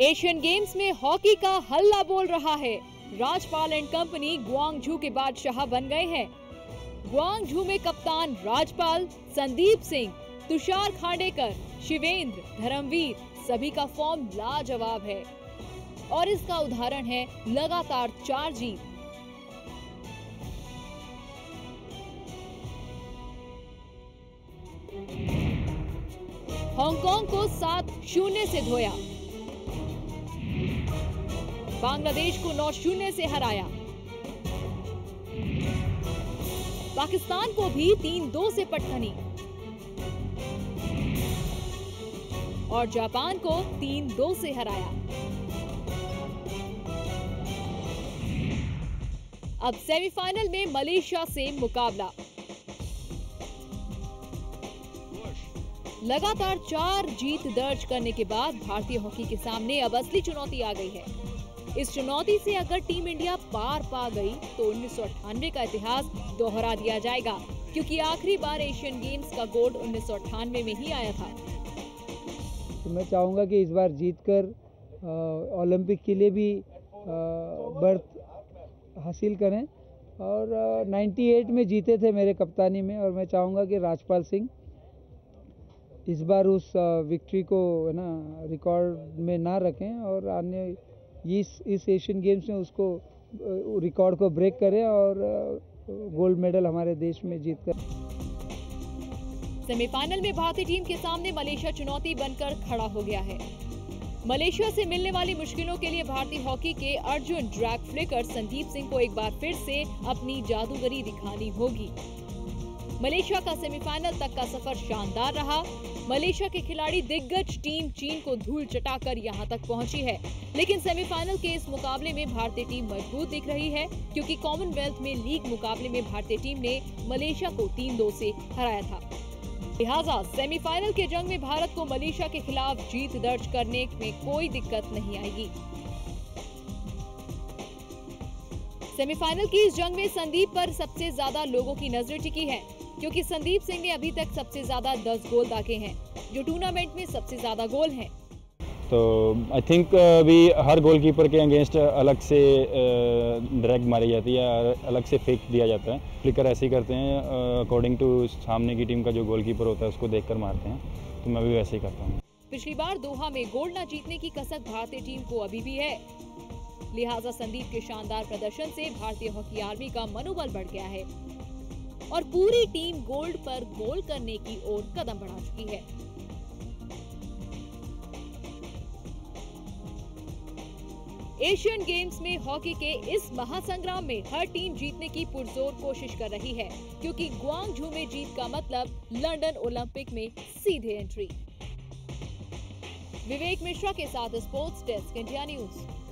Asian games में hockey का हल्ला बोल रहा है। राजपाल एंड कंपनी गुआंगझू के बादशाह बन गए हैं। गुआंगझू में कप्तान राजपाल, संदीप सिंह, तुषार खांडेकर, शिवेंद्र, धर्मवीर, सभी का फॉर्म लाजवाब है। और इसका उदाहरण है लगातार चार जीत। हांगकांग को सात शून्य से धोया। बांग्लादेश को नौ शून्य से हराया। पाकिस्तान को भी तीन दो से पटखनी। और जापान को तीन दो से हराया। अब सेमीफाइनल में मलेशिया से मुकाबला। लगातार चार जीत दर्ज करने के बाद भारतीय हॉकी के सामने अब असली चुनौती आ गई है। इस चुनौती से अगर टीम इंडिया पार पा गई तो उन्नीस सौ अठानवे का इतिहास दोहरा दिया जाएगा क्योंकि आखिरी बार एशियन गेम्स का गोल्ड उन्नीस में ही आया था। तो मैं चाहूँगा कि इस बार जीत कर ओलंपिक के लिए भी बर्थ हासिल करें। और आ, 98 में जीते थे मेरे कप्तानी में और मैं चाहूँगा कि राजपाल सिंह इस बार उस विक्ट्री को है ना रिकॉर्ड में ना रखें और अन्य इस इस एशियन गेम्स में उसको रिकॉर्ड को ब्रेक करे और गोल्ड मेडल हमारे देश में जीत कर। सेमीफाइनल में भारतीय टीम के सामने मलेशिया चुनौती बनकर खड़ा हो गया है। मलेशिया से मिलने वाली मुश्किलों के लिए भारतीय हॉकी के अर्जुन ड्रैग फ्लिकर संदीप सिंह को एक बार फिर से अपनी जादूगरी दिखानी होगी। मलेशिया का सेमीफाइनल तक का सफ़र शानदार रहा। मलेशिया के खिलाड़ी दिग्गज टीम चीन को धूल चटाकर यहाँ तक पहुँची है। लेकिन सेमीफाइनल के इस मुकाबले में भारतीय टीम मज़बूत दिख रही है, क्योंकि कॉमनवेल्थ में लीग मुकाबले में भारतीय टीम ने मलेशिया को तीन दो से हराया था। लिहाजा सेमीफाइनल के जंग में भारत को मलेशिया के खिलाफ जीत दर्ज करने में कोई दिक्कत नहीं आएगी। सेमीफाइनल की इस जंग में संदीप पर सबसे ज़्यादा लोगों की नज़र टिकी है। क्योंकि संदीप सिंह ने अभी तक सबसे ज़्यादा 10 गोल दागे हैं जो टूर्नामेंट में सबसे ज़्यादा गोल हैं। तो आई थिंक अभी हर गोलकीपर के अगेंस्ट अलग से ड्रैग मारी जाती है अलग से फेंक दिया जाता है। फ्लिकर ऐसे ही करते हैं अकॉर्डिंग टू सामने की टीम का जो गोलकीपर होता है उसको देखकर मारते हैं। तो मैं भी वैसे ही करता हूँ। पिछली बार दोहा में गोल्ड न जीतने की कसक भारतीय टीम को अभी भी है। लिहाजा संदीप के शानदार प्रदर्शन से भारतीय हॉकी आर्मी का मनोबल बढ़ गया है। और पूरी टीम गोल्ड पर गोल करने की ओर कदम बढ़ा चुकी है। एशियन गेम्स में हॉकी के इस महासंग्राम में हर टीम जीतने की पुरजोर कोशिश कर रही है, क्योंकि गुआंगझू में जीत का मतलब लंदन ओलंपिक में सीधे एंट्री। विवेक मिश्रा के साथ स्पोर्ट्स डेस्क, इंडिया न्यूज़।